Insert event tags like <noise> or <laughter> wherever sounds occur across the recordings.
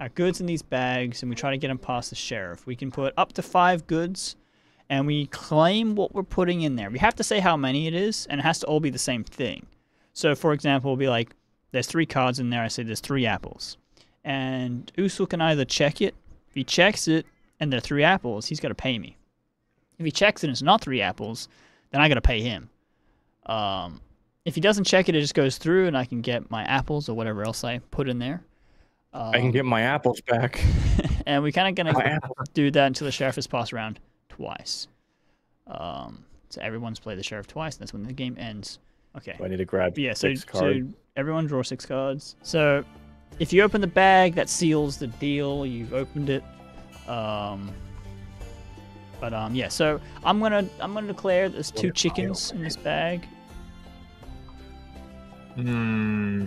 our goods in these bags and we try to get them past the sheriff. We can put up to five goods and we claim what we're putting in there. We have to say how many it is and it has to all be the same thing. So, for example, we'll be like, there's three cards in there. I say there's three apples. And Usul can either check it. If he checks it and there are three apples, he's got to pay me. If he checks it and it's not three apples, then I got to pay him. Um, if he doesn't check it, it just goes through and I can get my apples or whatever else I put in there. Um, I can get my apples back. <laughs> and we kind of gonna apples. do that until the sheriff is passed around twice. Um, so everyone's played the sheriff twice, and that's when the game ends. Okay. I need to grab yeah, so, six cards. so everyone draw six cards. So if you open the bag, that seals the deal. You've opened it. Um, but um, yeah. So I'm gonna I'm gonna declare there's two chickens in this bag. Hmm.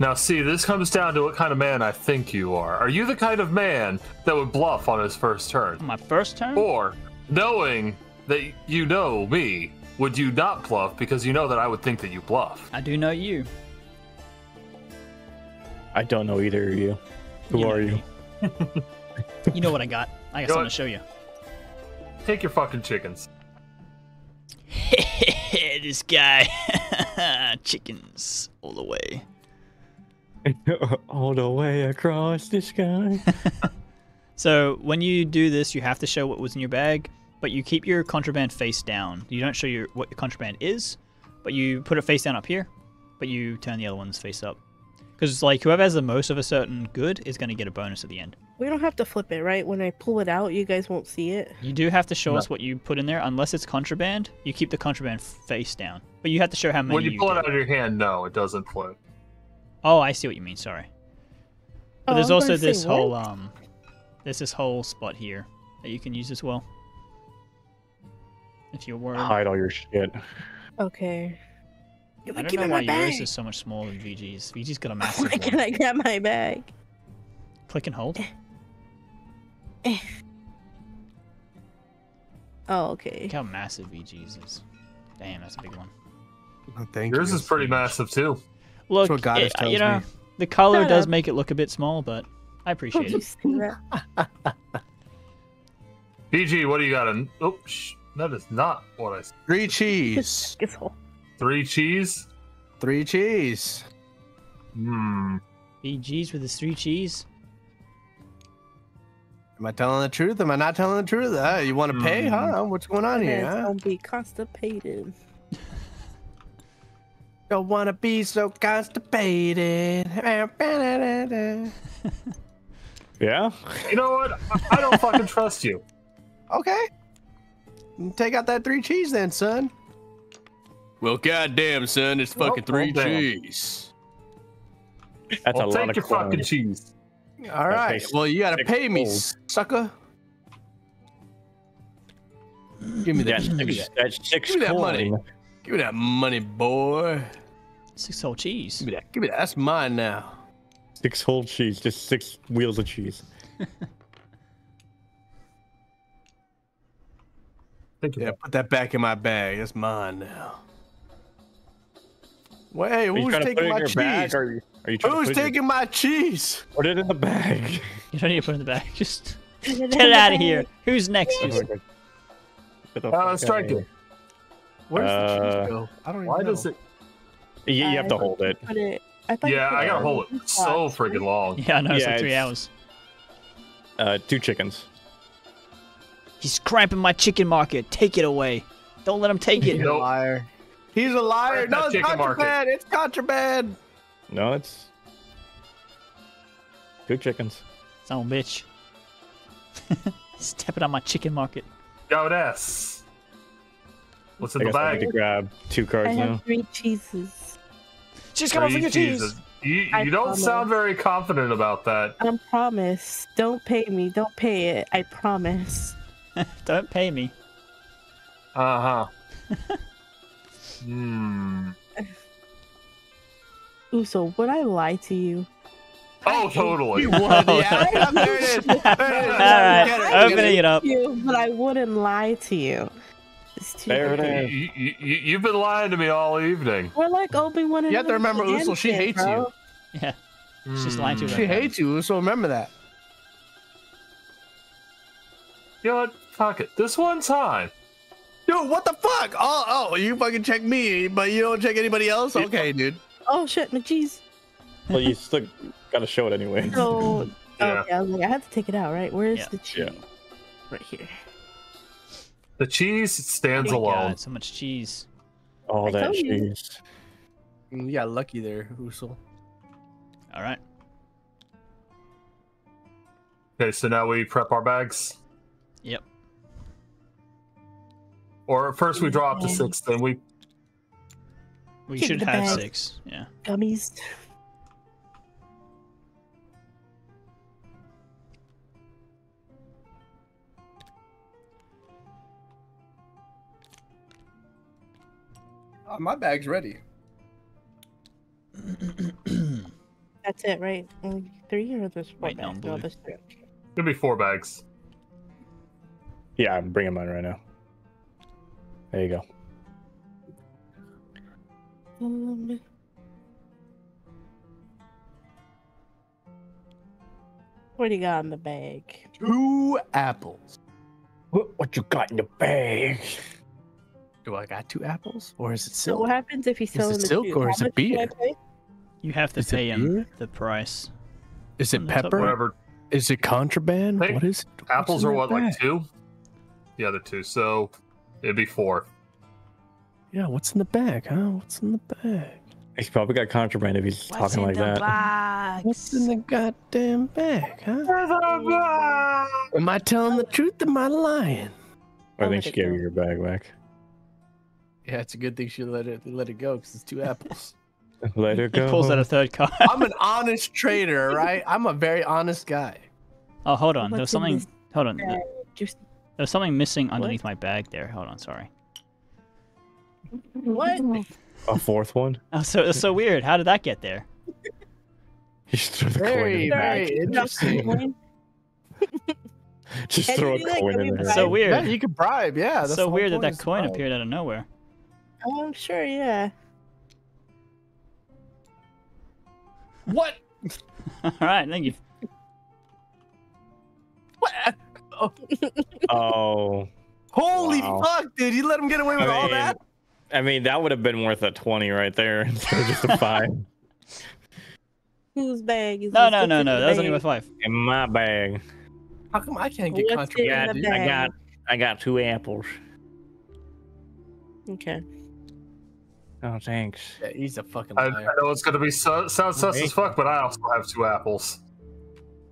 Now, see, this comes down to what kind of man I think you are. Are you the kind of man that would bluff on his first turn? My first turn. Or, knowing that you know me, would you not bluff because you know that I would think that you bluff? I do know you. I don't know either of you. Who You are you? <laughs> You know what I got. I got Go something ahead. to show you. Take your fucking chickens. <laughs> this guy. <laughs> Chickens all the way. <laughs> All the way across the sky. <laughs> So when you do this, you have to show what was in your bag, but you keep your contraband face down. You don't show your what your contraband is, but you put it face down up here, but you turn the other one's face up. Because like whoever has the most of a certain good is going to get a bonus at the end. We don't have to flip it, right? When I pull it out, you guys won't see it. You do have to show No. us what you put in there, unless it's contraband. You keep the contraband face down, but you have to show how many. When you pull it out of your hand, no, it doesn't flip. Oh, I see what you mean. Sorry. But Oh, there's I was also this whole what? um, there's this whole spot here that you can use as well. If you're worried. Hide all your shit. Okay. I don't give know why my yours bag. is so much smaller than VG's. VG's got a <laughs> Why massive can one. I get my bag? Click and hold. Oh, okay. Look how massive VG's is. Damn, that's a big one. Thank Yours you. is pretty massive too. Look, what Goddess it- tells you know, me. the color Shut does up. make it look a bit small, but I appreciate Don't it. see that? VG, what do you got? In? Oh, sh- that is not what I. s- Three cheese. It's <laughs> all- Three cheese. Three cheese. Hmm. VG's with his three cheese. Am I telling the truth? Am I not telling the truth? Uh, you want to pay, Hmm. huh? What's going on here? Yes, Huh? Don't be constipated. Don't want to be so constipated. <laughs> Yeah? You know what? I, I don't fucking trust you. Okay. Take out that three cheese then, son. Well, goddamn, son, it's Well, fucking three well, cheese. That's I'll a lot take of your fucking cheese. All right. Well, you gotta pay me, gold. sucker. Give me that. That's give six, that. that's six Give me that coin. money. Give me that money, boy. Six whole cheese. Give me that. Give me that. That's mine now. Six whole cheese, just six wheels of cheese. <laughs> Think Yeah, put that back in my bag. That's mine now. Wait, hey, who's trying to put taking my cheese? bag? Are you, are you trying Who's to put it in taking my cheese? Put it in the bag. <laughs> You don't need to put it in the bag. <laughs> Just get out of here. Who's next? Oh Just- Get the Uh, fuck outta strike here. It. Where's the Uh, cheese go? I don't even Why know. Why does it? You, you have to hold it. It. I thought Yeah, I gotta hold it so box. freaking long. Yeah, I know. It's Yeah, like three it's- hours. Uh, two chickens. He's cramping my chicken market. Take it away. Don't let him take it. <laughs> He's a liar. He's a liar. Where's No, it's chicken market? contraband. It's contraband. No, it's two chickens. Son of a bitch. <laughs> Stepping on my chicken market. Go S. What's in I the guess I need to grab two I cards now. have three cheeses. She's coming for Three your cheese. cheeses. You, you don't promise. sound very confident about that. I promise. Don't pay me. Don't pay it. I promise. <laughs> Don't pay me. Uh huh. <laughs> hmm. <sighs> Uso, would I lie to you? Oh, totally. You would. <laughs> Yeah, there it is. There it is. All right, Get it, I get opening it. it up. You, but I wouldn't lie to you. It's too There it late. is. You, you, you, you've been lying to me all evening. We're like Obi Wan and You have to remember, Uso, she Anakin, hates bro. <laughs> Yeah. She's just lying to you. Hmm. about She that. hates you, so remember that. You know what? Fuck it. This one time. Dude, what the fuck? Oh, oh, you fucking check me, but you don't check anybody else? Okay, dude. Oh shit, my cheese. Well, you still gotta show it anyway. So <laughs> Yeah. okay, I was like, I have to take it out, right? Where's Yeah. the cheese? Yeah. Right here. The cheese stands Oh my alone. God, so much cheese. All I that told you. cheese. Mm, You got lucky there, Usul. All right. Okay, so now we prep our bags. Yep. Or first we draw up to six, then we. We Keep should the have bag. six. Yeah. Gummies. Uh, my bag's ready. <clears throat> That's it, right? Only three or there's four Wait, no, bags? blue. Oh, there's three. It'll be four bags. Yeah, I'm bringing mine right now. There you go. Um, what do you got in the bag? Two apples. What, what you got in the bag? Do I got two apples? Or is it So silk? what happens if he's Is it the silk or How is it much do I beer? You have to Is pay him beer? the price. Is it on the top pepper? Whatever. Is it contraband? Hey, what is it? Apples in are that what, like two? The other two. So it'd be four. Yeah, what's in the bag, huh? What's in the bag? He's probably got contraband if he's talking like that. What's in the goddamn bag, huh? Am I telling the truth? Or am I lying? I think she gave go. you your bag back. Yeah, it's a good thing she let it let it go because it's two apples. <laughs> Let her go. He pulls out a third card. <laughs> I'm an honest trader, right? I'm a very honest guy. oh, hold on. There was What's in something. this Hold on. bag? Just There's something missing underneath my bag there. Hold on. Sorry. what? A fourth one? <laughs> Oh, so it's so weird. How did that get there? You just throw the coin in the very bag. interesting. Just Can throw a do coin in there. bribe? So weird. Yeah, you could bribe. Yeah, that's so weird that point that is to coin bribe. appeared out of nowhere. Oh, I'm sure, yeah. What? <laughs> All right. Thank you. What? Oh, <laughs> Oh. holy Wow. fuck, dude! You let him get away with I all mean, that? I mean, that would have been worth a 20 right there <laughs> instead of just a 5. Whose bag is No, no, no, no. the That was only bag? worth five. In my bag. How come I can't get What's in contraband? the dude? bag? I got I got two apples. Okay. Oh, thanks. Yeah, he's a fucking I, I know it's gonna be su- sound sus as fuck, but I also have two apples.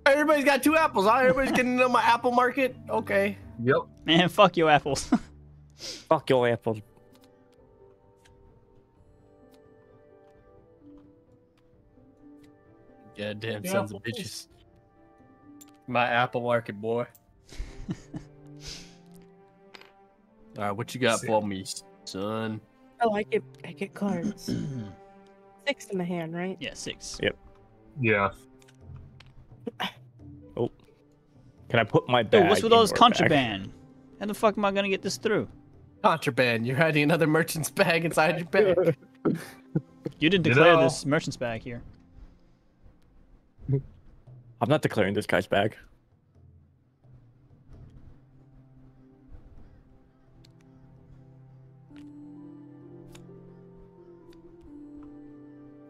Everybody's got two apples. Huh? Everybody's getting into my apple market. Okay. Yep. Man, fuck you, apples. <laughs> Fuck your apples. Yeah, damn Yeah, sons of bitches. My apple market boy. <laughs> All right, what you got for me, son? Oh, I get I get cards. <clears throat> Six in the hand, right? yeah, six. Yep. Yeah. Oh. Can I put my Dude, bag? what's with all this your bag? contraband? How the fuck am I gonna get this through? Contraband. You're hiding another merchant's bag inside your bag. <laughs> You didn't You declare know- this merchant's bag here. I'm not declaring this guy's bag.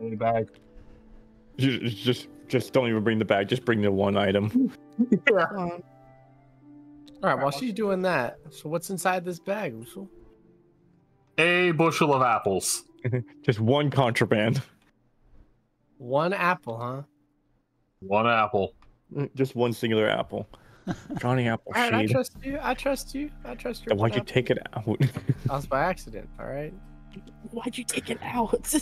Any bag. You- you Just, just don't even bring the bag. Just bring the one item. <laughs> Um, All right, while she's doing that, so what's inside this bag, Usul? A bushel of apples. <laughs> Just one contraband. One apple, huh? One apple. Just one singular apple. <laughs> Johnny All right, I trust you. I trust you. I trust you. Why'd you take it out? That was by accident. All right. why'd you take it out?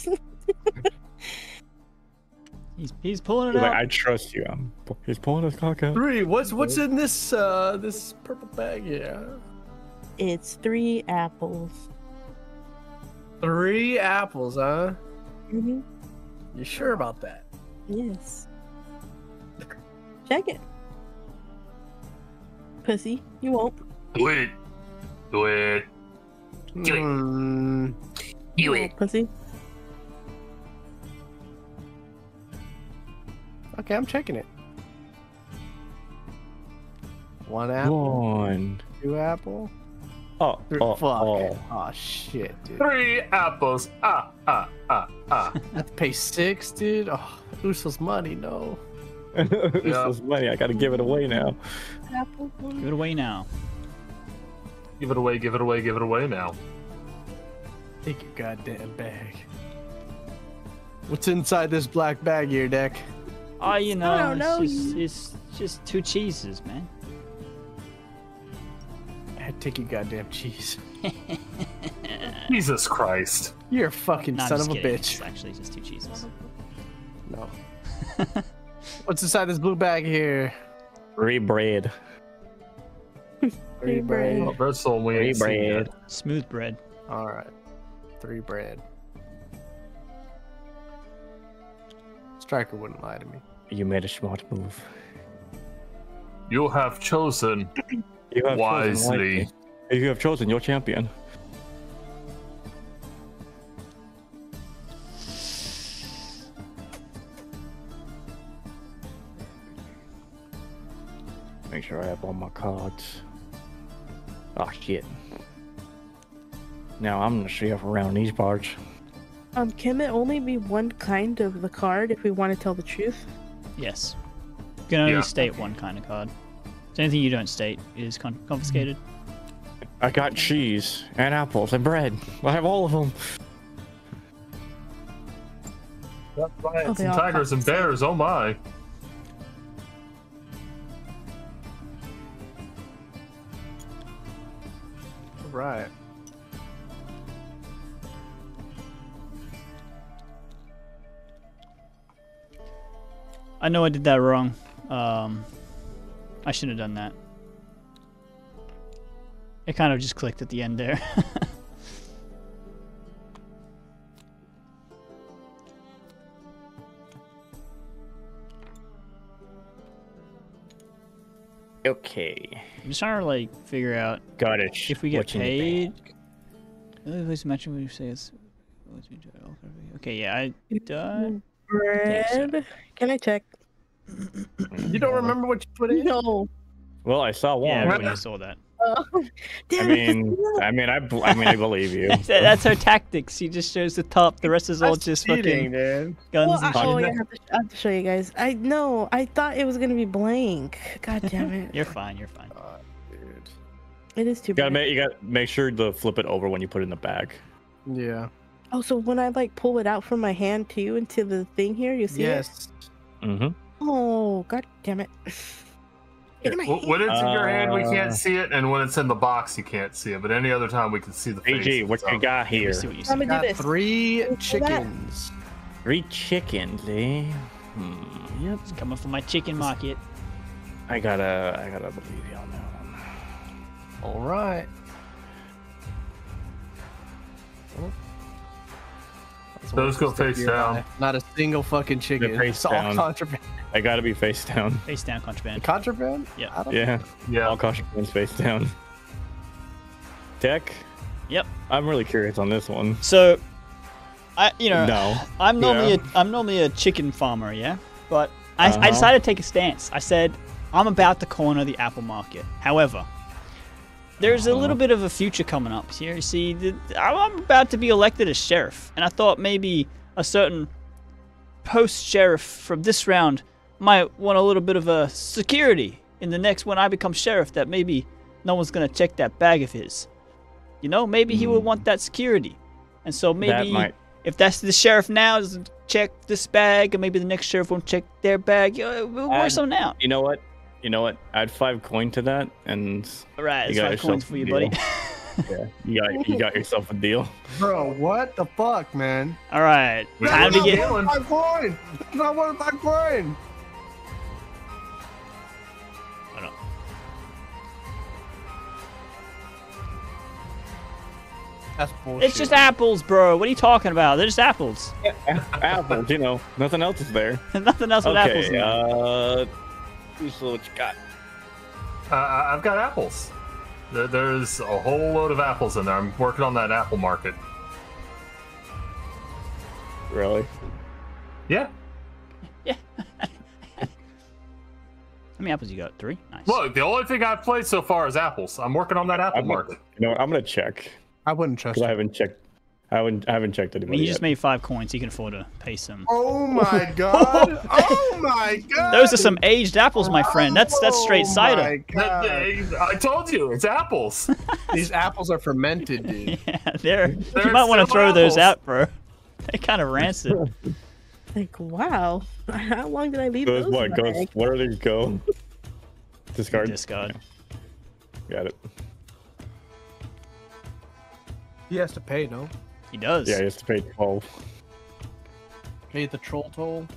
He's he's pulling it like, out. I trust you. I'm, he's pulling his cock out. Three. What's what's in this uh this purple bag Yeah. it's three apples. Three apples, huh? Mm-hmm. You sure about that? Yes. Check it. Pussy, you won't. Do it. Do it. Do it. Hmm. Do You it. pussy. Okay, I'm checking it. One apple, One. two apple. Oh, Three, oh, fuck. oh. Oh shit, dude. Three apples. Ah, ah, ah, ah. <laughs> I have to pay six, dude. Oh, Uso's money, no. <laughs> this Yeah. is money. I gotta give it away now. Apple one. Give it away now. give it away, give it away, give it away now. Take your goddamn bag. What's inside this black bag here, Deck? Oh, you know, don't know, it's, just, it's just two cheeses, man. I Take your goddamn cheese. <laughs> Jesus Christ. You're a fucking Nah, son just of a bitch. It's actually just two cheeses. No. <laughs> What's inside this blue bag here? Free bread. Three bread. Oh, bread's the one we Free ain't seen yet. bread. Smooth bread. All right. Three bread. Striker wouldn't lie to me. You made a smart move. You have chosen <clears throat> You have wisely. wisely. You have chosen your champion. Make sure I have all my cards. Oh shit. Now I'm gonna see if around these parts. Um, can it only be one kind of the card if we want to tell the truth? Yes. You can only Yeah. state one kind of card. So anything you don't state is con- confiscated. I got cheese and apples and bread. I have all of them. Lions they and tigers and bears, oh my. I know I did that wrong. Um, I shouldn't have done that. It kind of just clicked at the end there. <laughs> Okay. I'm just trying to like figure out Got it. if we get What's in the paid. bag? Uh, Please mention what you say is. Okay, yeah, I. Uh, Bread. Can I check? You don't remember what you put in? No. Well, I saw one. yeah, I everybody saw that. <laughs> mean, Damn it, I mean, I, I mean, I believe you. <laughs> That- That's her tactics. She just shows the top. The rest is all That's just cheating, fucking dude. guns Well, I, and oh, shit. yeah, I have, to, I have to show you guys. I no, I thought it was gonna be blank. God damn it! You're fine. You're fine. Uh, dude. it is too You gotta bad. make you got make sure to flip it over when you put it in the bag. Yeah. Oh, so when I like pull it out from my hand too into the thing here, you see it? Yes. Mm-hmm. Oh, god damn it! Get in my W- When it's in your hand, we Uh, can't see it, and when it's in the box, you can't see it. But any other time, we can see the face. AG, what so- you got Let me here? see what you I'm gonna do Got this. three chickens. Three chickens, eh? Hmm. Yep, it's coming from my chicken market. I gotta, I gotta believe you on that one. All right. Oh. That's Those go face down. Not a single fucking chicken. face It's all down. contraband. I gotta be face down. Face down, contraband. Contraband? Yeah. I don't Yeah, Yeah. all caution ones face down. Tech. Yep. I'm really curious on this one. So, I you know No. I'm normally Yeah. a I'm normally a chicken farmer, yeah. But I, I Uh-huh. decided to take a stance. I said I'm about to corner the apple market. However, there's a Uh-huh. little bit of a future coming up here. You see, I'm about to be elected as sheriff, and I thought maybe a certain post sheriff from this round might want a little bit of a security in the next when I become sheriff. That maybe no one's gonna check that bag of his. You know, maybe he would Hmm. want that security, and so maybe that might. if that's the sheriff now doesn't check this bag, and maybe the next sheriff won't check their bag, we'll work Add- something out. You know what? You know what? Add five coin to that, and All right, you got five coins for you, buddy. <laughs> yeah, you got you got yourself a deal. Bro, what the fuck, man? All right, We time to don't get. know. My coin! That's not worth my coin! That's bullshit. It's just apples, bro. What are you talking about? They're just apples. apples, you know, nothing else is there. <laughs> Nothing else with apples. Okay, In it. uh, Uso, what you got? Uh, I- I've got apples. There's a whole load of apples in there. I'm working on that apple market. Really? Yeah. <laughs> Yeah. How many apples you got? Three. Nice. Look, the only thing I've played so far is apples. I'm working on that apple I'm, market. you know, what, I'm gonna check I wouldn't trust because I haven't checked. I haven't, I haven't checked I anybody mean, you yet. just made five coins. You can afford to pay some. Oh my <laughs> god! <laughs> Oh my god! Those are some aged apples, my friend. That's that's straight Oh cider. my God. I told you, it's apples. <laughs> These apples are fermented, dude. Yeah, they're. They're you might want to still throw those out, bro. They kind of rancid. Like, wow. How long did I leave Those those? what in my goes? bag? Where do they go? Discard. Discard. Got it. He has to pay, no? He does. Yeah, he has to pay twelve. Pay the troll toll.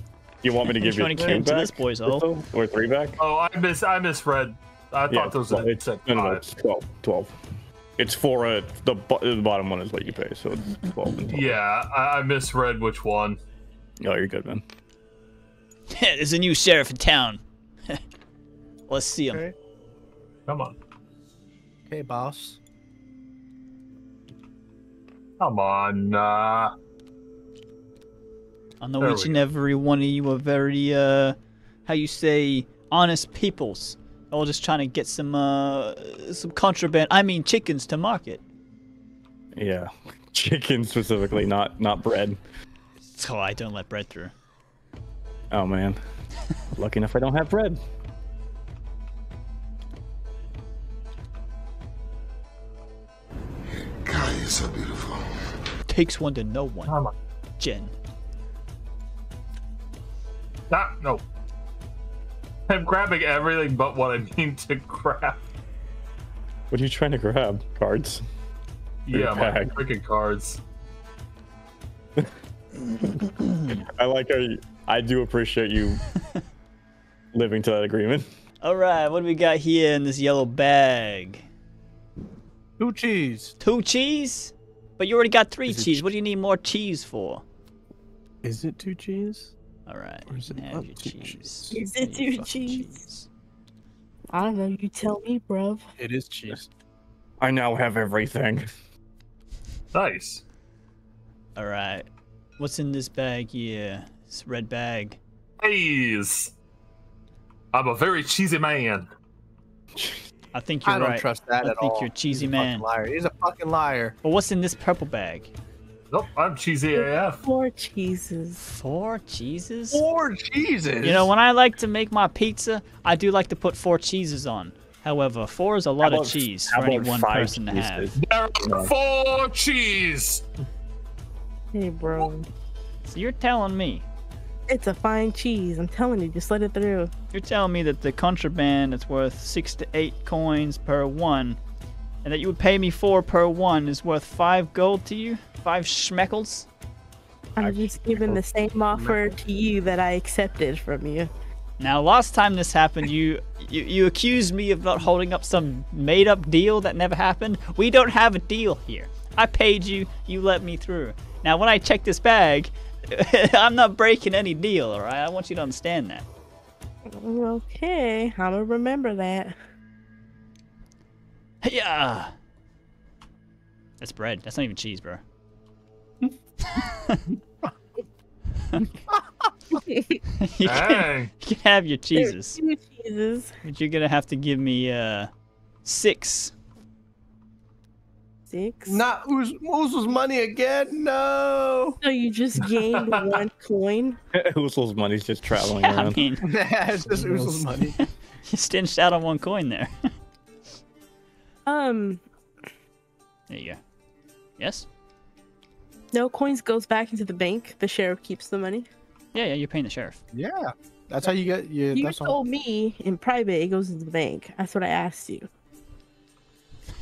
You want me to give you Trying to two back? this boy's or Or three back? Oh, I miss I misread. I yeah, thought those well, were it's, said no, no, no, it's 12. 12. It's for uh, the, the bottom one is what you pay, so it's 12 and 12. Yeah, I, I misread which one. Oh, you're good, man. <laughs> There's a new sheriff in town. <laughs> Let's see him. Okay. Come on. Okay, boss. Come on. Uh, I know There each and every one of you are very, uh, how you say, honest peoples. All just trying to get some, uh, some contraband. I mean, chickens to market. Yeah. <laughs> Chicken specifically, not not bread. So I don't let bread through. Oh, man. Lucky enough I don't have bread. God, you're so beautiful. Takes one to know one. come on. Jen. Ah, no. I'm grabbing everything but what I need to grab. What are you trying to grab? Cards? Yeah, my bag. freaking cards. <laughs> I like how you, I do appreciate you <laughs> living to that agreement. All right, what do we got here in this yellow bag? Two cheese. Two cheese? But you already got three Is cheese. What do you need more cheese for? Is it two cheese? All right, Or is it have your two cheese. cheese? Is it two fucking cheese? I don't know. You tell me, bruv. It is cheese. I now have everything. Nice. All right, what's in this bag here? This red bag. Cheese. I'm a very cheesy man. <laughs> I think you're I don't right. trust that I at think you're a cheesy He's a man. liar. He's a fucking liar. But what's in this purple bag? Nope, I'm cheesy AF. Four cheeses. Four cheeses? Four cheeses. You know, when I like to make my pizza, I do like to put four cheeses on. However, four is a lot How of cheese for any one five person to have. There are four cheese. Hey, bro. So you're telling me, It's a fine cheese. I'm telling you, just let it through. you're telling me that the contraband is worth six to eight coins per one, and that you would pay me four per one is worth five gold to you? Five schmeckles? I'm just giving the same offer to you that I accepted from you. Now, last time this happened, you, you you accused me of not holding up some made-up deal that never happened. We don't have a deal here. I paid you, you let me through. Now, when I check this bag, <laughs> I'm not breaking any deal. All right, I want you to understand that. Okay, I'm gonna remember that. Yeah. That's bread. That's not even cheese, bro. <laughs> you, can, you can have your cheeses, Two cheeses. but you're gonna have to give me uh six. Six. Not Uz- Uzo's money again. No. So you just gained <laughs> one coin. <laughs> Usel's money's just traveling Yeah, I around. mean, <laughs> it's just Uzo's money. you stinched out on one coin there. Um, there you go. Yes. no coins goes back into the bank. The sheriff keeps the money. Yeah, yeah. You're paying the sheriff. Yeah. That's how you get. You, You that's all. told me in private it goes into the bank. That's what I asked you.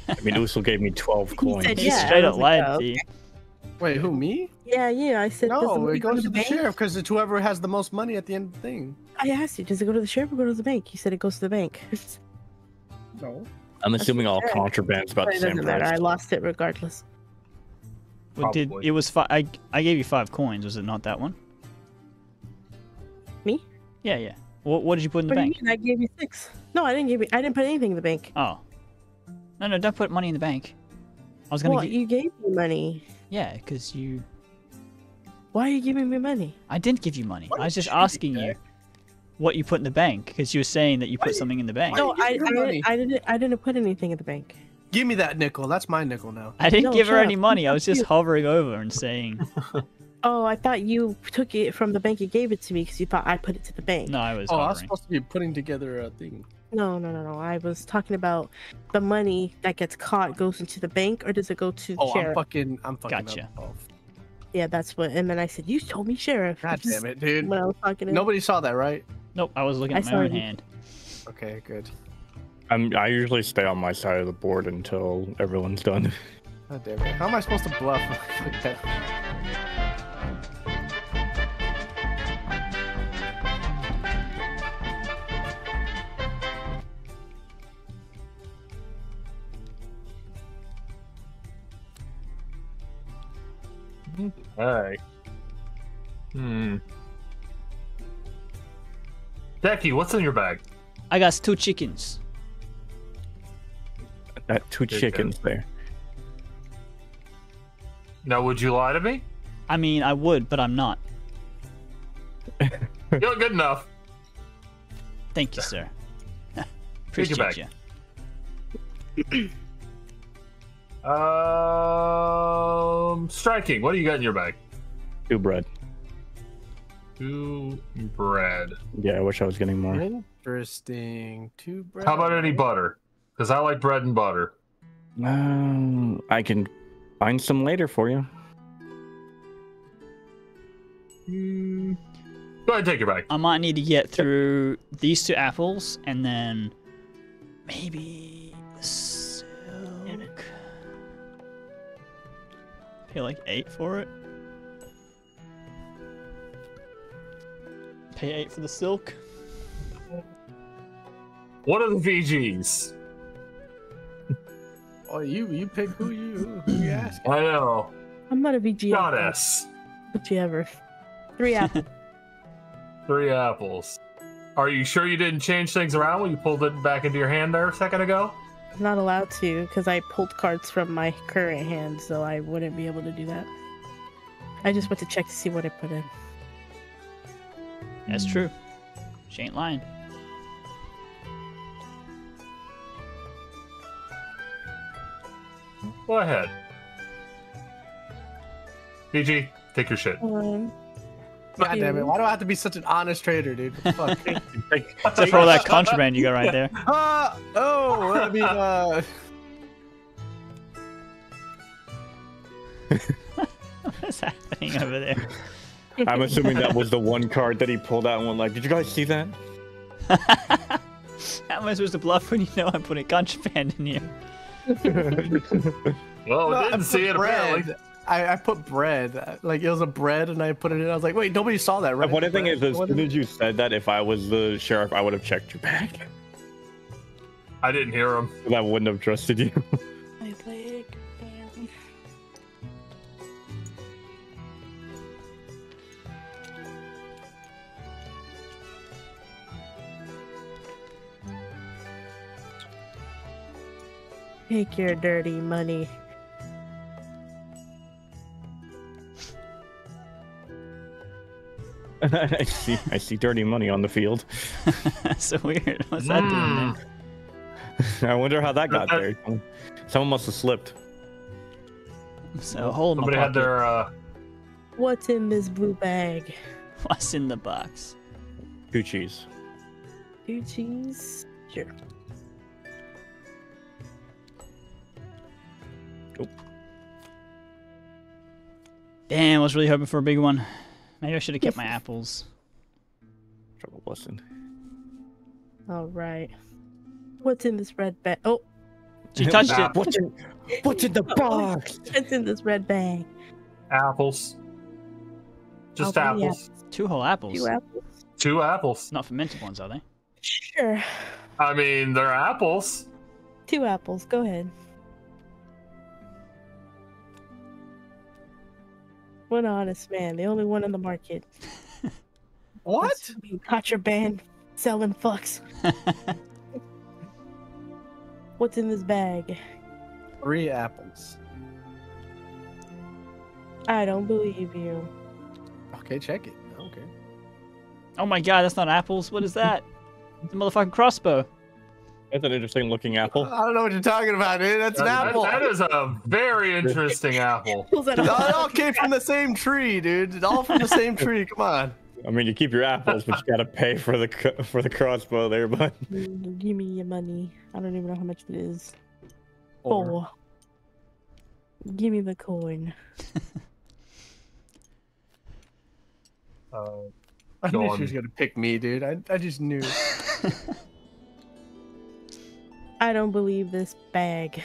I mean, Usul gave me 12 coins. said Yeah, straight up lied to you. Wait, who me? Yeah, yeah. I said, No, money it go goes to the the bank? sheriff because it's whoever has the most money at the end of the thing. I asked you, does it go to the sheriff or go to the bank? You said it goes to the bank. <laughs> No. I'm assuming all fair. contraband's about the same price. I lost it regardless. Well, did it was five? I I gave you five coins. Was it not that one? Me? Yeah, yeah. What what did you put in the What do you bank? mean? I gave you six. No, I didn't give you. I didn't put anything in the bank. Oh. No, no, don't put money in the bank. I was gonna Well, gi- you gave me money. Yeah, because you. Why are you giving me money? I didn't give you money. What I was just cheating asking you. what you put in the bank because you were saying that you put Why- something in the bank. No, you I, I, didn't, I didn't. I didn't put anything in the bank. Give me that nickel. That's my nickel now. I didn't No, give her shut any money. I was <laughs> just hovering over and saying, <laughs> Oh, I thought you took it from the bank and gave it to me because you thought I put it to the bank. "No, I was Oh, I was supposed to be putting together a thing. No, no, no, no. I was talking about the money that gets caught goes into the bank or does it go to the Oh, I'm sheriff? fucking. I'm fucking. Gotcha. Oh, Yeah, that's what. And then I said, "You told me sheriff." God damn it, dude. When I was talking to Nobody saw that, right? Nope, I was looking I at my own you. hand. Okay, good. I'm, I usually stay on my side of the board until everyone's done. God damn it. How am I supposed to bluff? <laughs> like that? Hey. Hmm. Decky, what's in your bag? I got two chickens. That two Good, chickens there. Now, would you lie to me? I mean, I would, but I'm not. <laughs> You're good enough. Thank you, sir. <laughs> Appreciate you. <clears throat> Um, striking. What do you got in your bag? Two bread. Two bread. Yeah, I wish I was getting more. Interesting. Two bread. How about any butter? Because I like bread and butter. Um, I can find some later for you. Hmm. Go ahead, take your bag. I might need to get through these two apples and then maybe silk. Pay like eight for it. Pay eight for the silk. What are the VGs? <laughs> Oh, you you pick who you who you <clears throat> ask. I know. I'm not a VG. Goddess. Whichever. Three <laughs> apples. Three apples. Are you sure you didn't change things around when you pulled it back into your hand there a second ago? I'm not allowed to because I pulled cards from my current hand, so I wouldn't be able to do that. I just went to check to see what I put in. That's true. She ain't lying. Go ahead. VG, take your shit. Um, God damn it! Why do I have to be such an honest trader, dude? What the Fuck. <laughs> Except for all that contraband you got right there. Ah, oh, I mean, uh, <laughs> What's happening over there? I'm assuming that was the one card that he pulled out and went like, "Did you guys see that?" <laughs> How am I supposed to bluff when you know I'm putting contraband in here? <laughs> Well, no, I I didn't put see it apparently. I, I put bread, like it was a bread, and I put it in. I was like, wait, nobody saw that, right? The funny thing is, as What soon as you said that, if I was the sheriff, I would have checked your bag. I didn't hear him. <laughs> 'Cause I wouldn't have trusted you. my leg. um, Take your dirty money. <laughs> I see. I see dirty money on the field. That's <laughs> so weird. What's that doing Hmm. <laughs> I wonder how that got there. Someone- <laughs> Someone must have slipped. So hold my Somebody had their uh, What's in this blue bag? What's in the box? Two cheese. Two cheese. Sure. Damn, I was really hoping for a big one. Maybe I should have kept my <laughs> apples. Trouble blessing. All right. What's in this red bag? Oh, She touched it. What's in, what's in the <laughs> oh, box? what's in this red bag? apples. Just How many apples. Two whole apples. Two apples. Two apples. Not fermented ones, are they? Sure. I mean, they're apples. Two apples. Go ahead. One honest man, the only one in the market. <laughs> What? That's being Contraband selling fucks. <laughs> What's in this bag? Three apples. I don't believe you. Okay, check it. Okay. Oh my god, that's not apples. What is that? It's a motherfucking crossbow. That's an interesting looking apple. I don't know what you're talking about, dude. That's an That- apple. that is a very interesting apple. <laughs> That it all <laughs> came from the same tree, dude. It all from the same <laughs> tree. Come on. I mean, you keep your apples, but you gotta pay for the for the crossbow there, <laughs> bud. Mm, Give me your money. I don't even know how much it is. Or- Oh. Give me the coin. <laughs> Uh, I knew on. she was gonna pick me, dude. I, I just knew. <laughs> I don't believe this bag.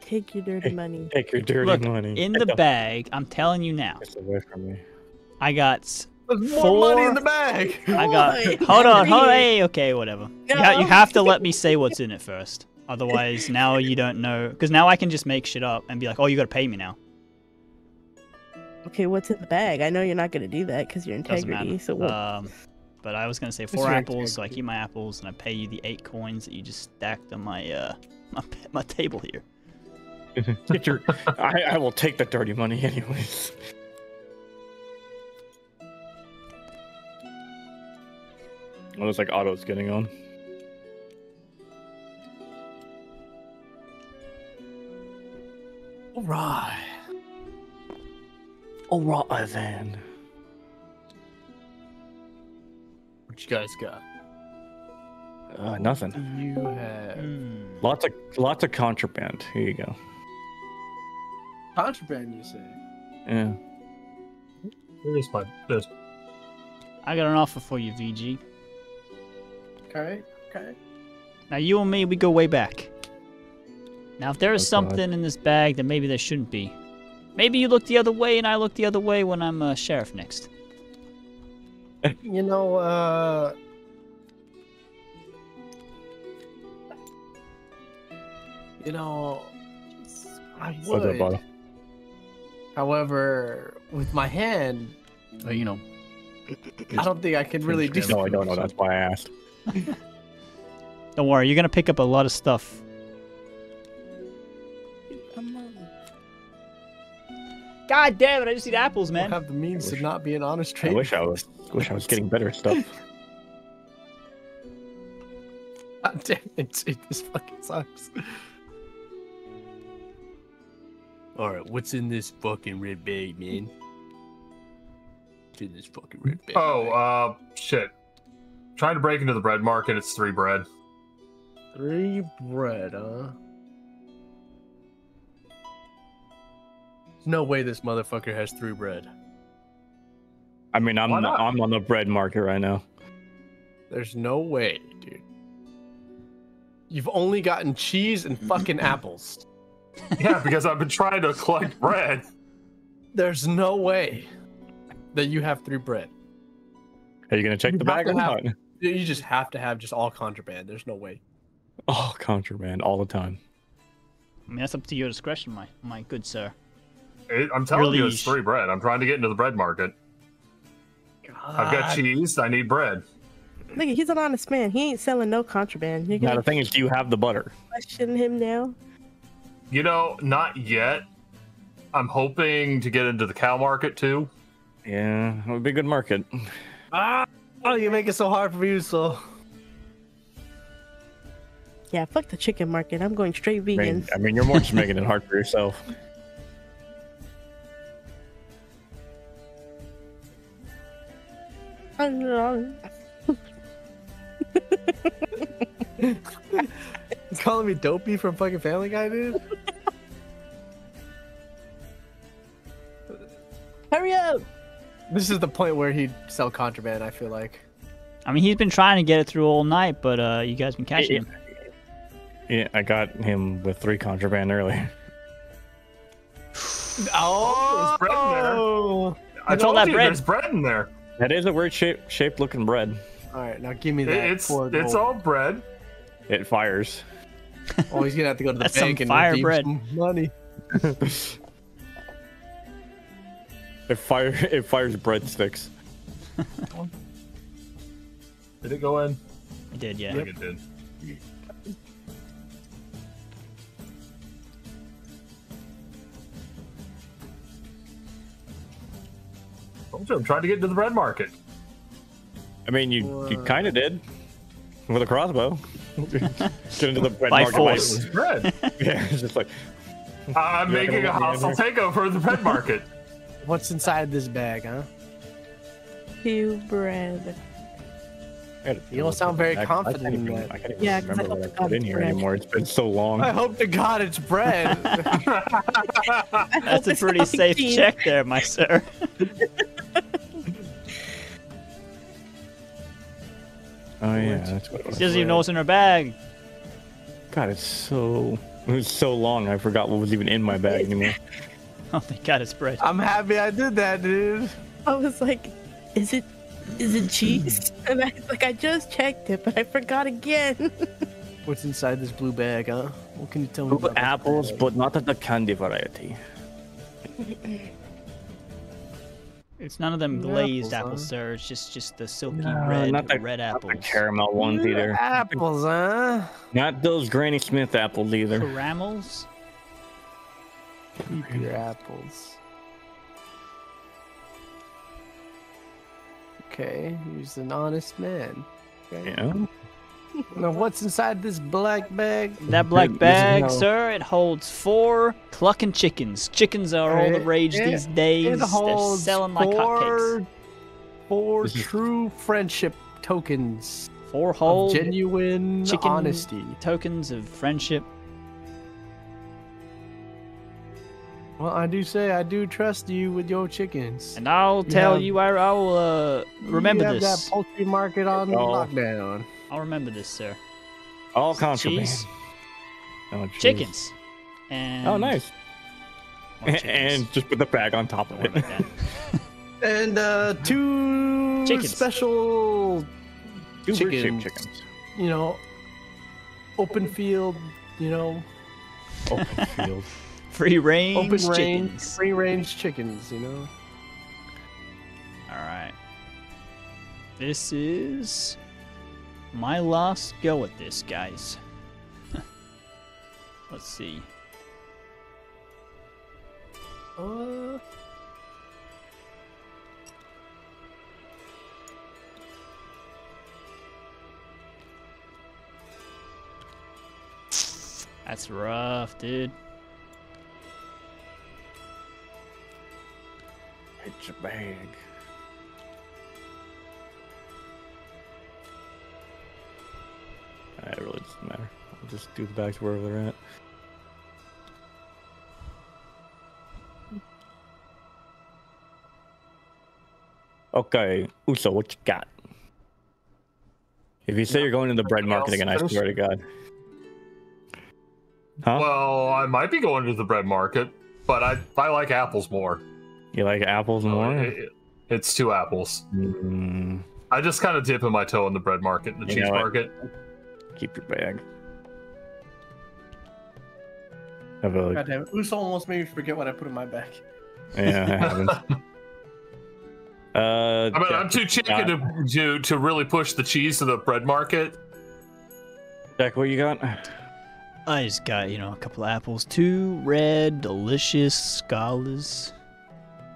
Take your dirty money. Take your dirty Look, money. in the bag, I'm telling you now, It's away from me. I got s- There's more money in Four- the bag. I got. Hold on, hold on. Hey, okay, whatever. You, ha- you have to let me say what's in it first. Otherwise, now you don't know. Because now I can just make shit up and be like, "Oh, you got to pay me now." Okay, what's in the bag? I know you're not gonna do that because your Doesn't integrity. matter. So what? Um, but I was gonna say four your apples, so I keep my apples and I pay you the eight coins that you just stacked on my uh <laughs> my my table here. <laughs> Get your. I, I will take the dirty money anyways. Oh, looks like Otto's getting on. All right. Alright then. What you guys got? Uh, nothing. You have Hmm. Lots of lots of contraband. Here you go. contraband, you say? Yeah. here's my. There's, I got an offer for you, VG. Okay. Okay. Now you and me, we go way back. Now, if there is Oh, God. something in this bag that maybe there shouldn't be, maybe you look the other way and I look the other way when I'm uh, sheriff next. You know, uh. You know, I would. Otto? However, with my hand, you know, I don't think I can really do. No, I don't know. That's why I asked. <laughs> Don't worry, you're gonna pick up a lot of stuff. God damn it! I just eat apples, man. I have the means to not be an honest trader. I trader. wish I was. Wish I was getting better stuff. <laughs> God damn it, dude, this fucking sucks. Alright, what's in this fucking red bag, man? What's in this fucking red bag? oh, uh, shit. Trying to break into the bread market. It's three bread. Three bread, huh? There's no way this motherfucker has three bread. I mean, I'm not? I'm on the bread market right now. There's no way, dude. You've only gotten cheese and fucking <laughs> apples. Yeah, because I've been trying to collect <laughs> bread. There's no way that you have three bread. Are you gonna check You the bag to or have- not? You just have to have just all contraband. There's no way. <laughs> Oh, contraband all the time. I mean, that's up to your discretion, my my good sir. It, I'm telling you, it's free bread. I'm trying to get into the bread market. I've got cheese. I need bread. Look, he's an honest man. He ain't selling no contraband. You're Now the thing is, do you have the butter? question him now? You know, not yet. I'm hoping to get into the cow market too. Yeah, it would be a good market. Ah, oh, you make it so hard for you, so. Yeah, fuck the chicken market. I'm going straight I mean, vegan. I mean, you're more just making it <laughs> hard for yourself. <laughs> You calling me dopey from fucking Family Guy, dude? This is the point where he'd sell contraband. I feel like. I mean, he's been trying to get it through all night, but uh, you guys been catching him. Yeah, I got him with three contraband earlier. <laughs> Oh, There's bread in there. I told that you, bread? there's bread in there. That is a weird shape, shaped looking bread. All right, now give me It- that. it's it's all bread. It fires. Oh, he's gonna have to go to the <laughs> That's some bank and fire bread. some money. <laughs> It fire. <laughs> It fires breadsticks. <laughs> Did it go in? He did, I think it did. Told you, I'm trying to get into the bread market. I mean, you you kind of did with a crossbow. <laughs> Get into the bread By market force. Bread. Yeah, it's just like I'm making a let me in hostile takeover of the bread market. What's inside this bag, huh? Two bread. You don't sound very I- I confident can't in even- that. I can't even Yeah, 'cause I remember hope what I to put God in it's here bread. anymore. It's been so long. I hope to God it's bread. <laughs> That's a pretty safe check there, my sir. Oh yeah, that's what it She doesn't even know what's in her bag. God, it's so it was so long. I forgot what was even in my bag anymore. <laughs> Oh, thank God it's bread. I'm happy I did that, dude. I was like, is it is it cheese? <laughs> And I was like, I just checked it, but I forgot again. <laughs> What's inside this blue bag, huh? What can you tell me about apples, but not the candy variety. It's none of them glazed apples, apples, huh? sir. It's just just the silky No, red not the- red apples. Not apples. the caramel ones either. Apples, huh? Not those Granny Smith apples either. Caramels? Keep your apples. Okay, he's an honest man. Okay. Yeah. Now, what's inside this black bag? That black bag, how- sir, it holds four clucking chickens. Chickens are all the rage it- these days. It They're holds selling like hotcakes. four, four true friendship tokens Four whole genuine chicken honesty. tokens of friendship. Well, I do say I do trust you with your chickens. And I'll You tell have- you, I, I will uh, remember you have this. that poultry market on Oh. lockdown. I'll remember this, sir. All contraband. Cheese, Oh, chickens, and Oh, nice. more chickens. <laughs> And just put the bag on top Don't of it. about that. <laughs> And uh, two Chickens. special, Two Chickens. chickens. you know, open field, you know, Open field. <laughs> Free range open range, free range chickens, you know. All right. This is my last go at this, guys. <laughs> Let's see. Uh, That's rough, dude. It's a bag. It really doesn't matter. I'll just do the bags wherever they're at. Okay, Uso, what you got? If you say you're going to the bread market again, I swear to God. Huh? Well, I might be going to the bread market, but I I like apples more. You like apples more? It- it's two apples. Mm, I just kind of dipping my toe in the bread market and the You cheese market. keep your bag. Have a, God damn it. Uso almost made me forget what I put in my bag. yeah, I haven't. <laughs> Uh, I mean, I'm too chicken to, to to really push the cheese to the bread market. Jack, what you got? I just got, you know, a couple of apples. Two red, delicious scholars.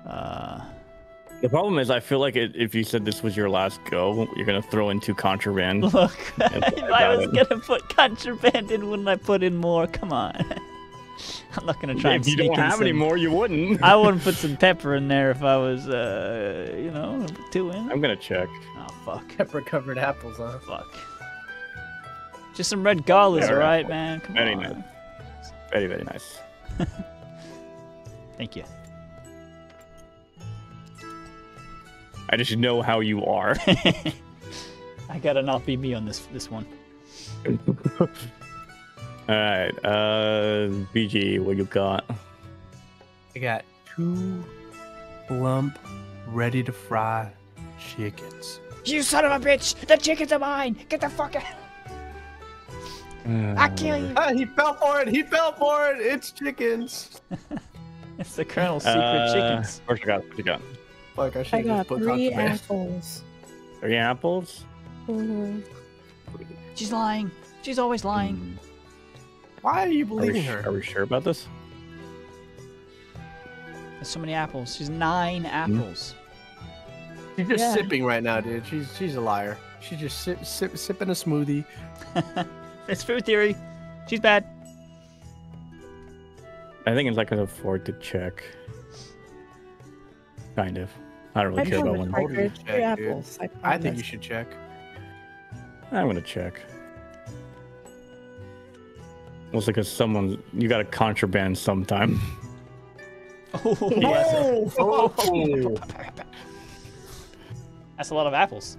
Uh, The problem is, I feel like it, if you said this was your last go, you're gonna throw in two contraband. <laughs> look, <laughs> I if I was it. gonna put contraband in, wouldn't I put in more? Come on. <laughs> I'm not gonna try and if you don't have some- any more, you wouldn't. I wouldn't put some pepper in there if I was, uh, you know, two in. I'm gonna check. Oh fuck, Pepper covered apples, huh? fuck. Just some red galas, Yeah, all right, right. man. Come Very on. nice. Very, very nice. Thank you. I just know how you are. <laughs> I gotta not be me on this this one. <laughs> All right, uh, VG, what you got? I got two plump, ready to fry chickens. You son of a bitch! The chickens are mine! Get the fuck out! I kill you! Ah, he fell for it! He fell for it! It's chickens! <laughs> It's the Colonel's secret Uh, chickens. What you got? What you got? Fuck, I I should got just put three apples. <laughs> Three apples. Mhm. She's lying. She's always lying. Why are you believing su- her? are we sure about this? There's so many apples. She's nine apples. She's just Yeah. sipping right now, dude. She's she's a liar. She's just sip, sip, sipping a smoothie. <laughs> It's food theory. She's bad. I think it's I can afford to check. Kind of. I don't really I'd care about one. tiger, Check, apples. I, I think you should check. I'm gonna check. Mostly because someone you got to contraband sometime. Oh, <laughs> Yes. Oh, <laughs> oh. that's a lot of apples.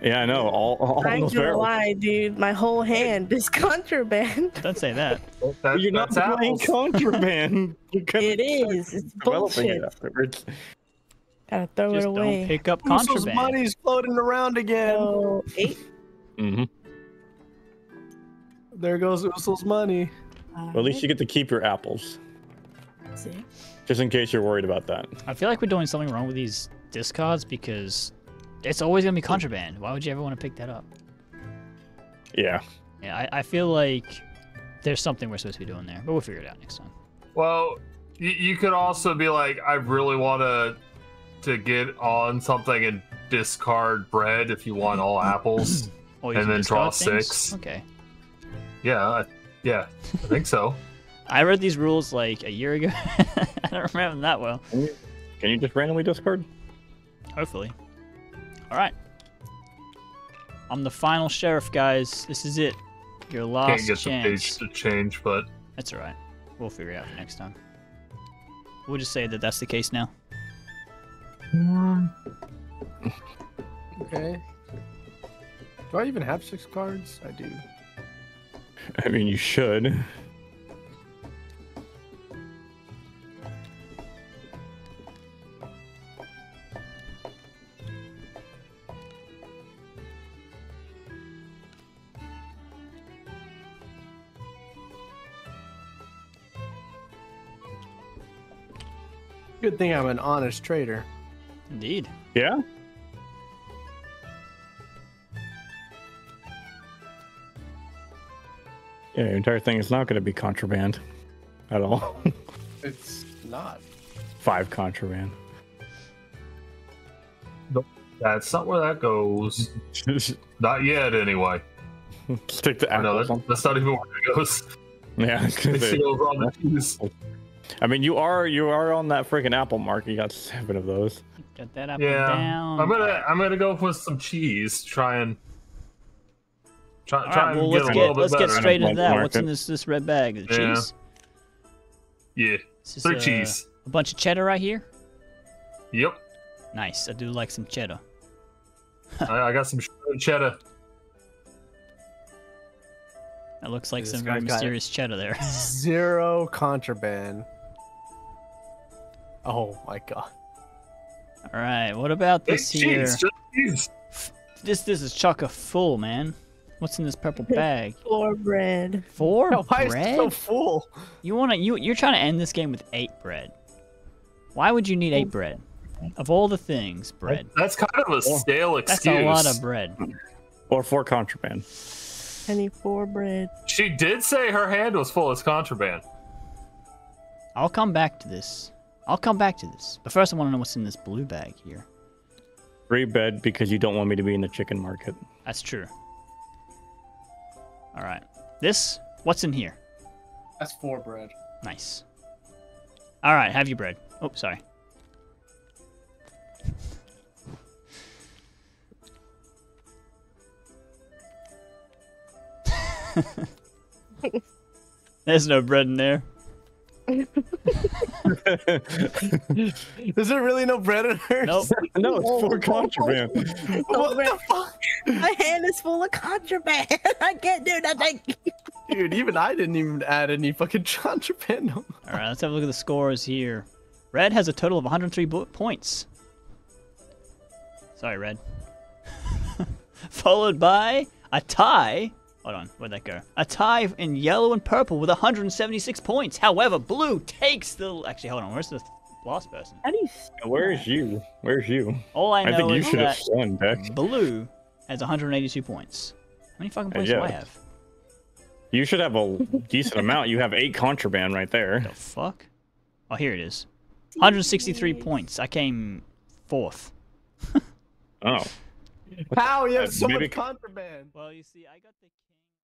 Yeah, I know. All, all I ain't those barrels. lie, dude. My whole hand is <laughs> contraband. Don't say that. that, You're not that's playing contraband. You're It is. It's developing it bullshit. afterwards. Gotta throw Just it don't away. pick up Who's contraband. money's floating around again. So, eight. hmm There goes Usul's money. Well, at least you get to keep your apples, Six. just in case you're worried about that. I feel like we're doing something wrong with these discards because it's always gonna be contraband. Why would you ever want to pick that up? Yeah. Yeah, I, I feel like there's something we're supposed to be doing there, but we'll figure it out next time. Well, you, you could also be like, I really want to to get on something and discard bread if you want all apples. <clears throat> Oh, And then draw things? six. Okay. yeah, I, yeah, I think so. <laughs> I read these rules like a year ago. <laughs> I don't remember them that well. Can you just randomly discard? Hopefully. All right. I'm the final sheriff, guys. This is it. Your last Can't last get the page to change, but That's all right. We'll figure it out next time. We'll just say that that's the case now. Okay. Do I even have six cards? I do. I mean, you should. Good thing I'm an honest trader. Indeed. Yeah. Yeah, your entire thing is not going to be contraband at all. <laughs> It's not. Five contraband. Nope. that's not where that goes. <laughs> Not yet, anyway. Stick to I know apples. that, that's not even where it goes. <laughs> Yeah, I was gonna It say. goes on the. I mean, you are you are on that freaking apple mark. You got seven of those. Get that apple Yeah, down. I'm gonna I'm gonna go with some cheese. Try and try, All try right, and well, get let's a get bit let's get straight into that. What's in this this red bag? The Yeah. cheese. Yeah, This is, three uh, cheese. A bunch of cheddar right here. Yep, Nice. I do like some cheddar. <laughs> I, I got some cheddar. That looks like This some very guy's got it. mysterious cheddar there. <laughs> Zero contraband. Oh my god. All right. What about Hey, this here? cheese. This this is chocker full, man. What's in this purple <laughs> bag? Four bread. Four <laughs> Why is it bread? so full? You wanna you you're trying to end this game with eight bread. Why would you need eight oh. bread? Of all the things, bread. That's kind of a stale excuse. That's a lot of bread. Or four contraband. Penny four bread. She did say her hand was full of contraband. I'll come back to this. I'll come back to this. But first I want to know what's in this blue bag here. Free bed because you don't want me to be in the chicken market. That's true. All right. This, what's in here? That's four bread. Nice. All right, have your bread. Oh, sorry. <laughs> There's no bread in there. <laughs> <laughs> Is there really no bread in her? Nope. no, it's four contraband. <laughs> What the fuck? My hand is full of contraband. <laughs> I can't do nothing. Dude, even I didn't even add any fucking contraband. All right, let's have a look at the scores here. Red has a total of 103 bo- points. Sorry, Red. Followed by a tie. Hold on, where'd that go? A tie in yellow and purple with 176 points. However, blue takes the. Actually, hold on. Where's the last person? How do you? Where's you? Where's you? All I know I think you is should have won, Beck. blue has 182 points. How many fucking points do I have? You should have a decent amount. You have eight contraband right there. The fuck? Oh, here it is. 163 points. I came fourth. Oh. How? You have Uh, so much contraband. Well, you see, I got the king.